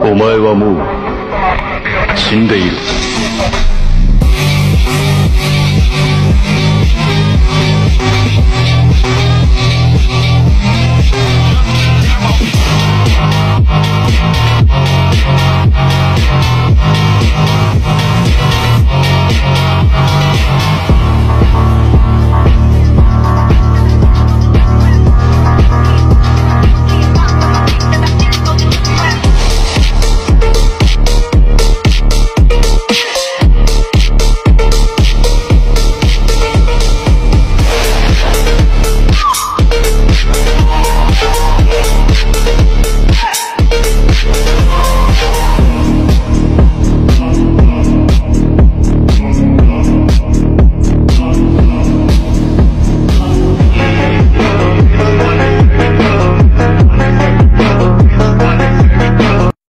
お前はもう死んでいる。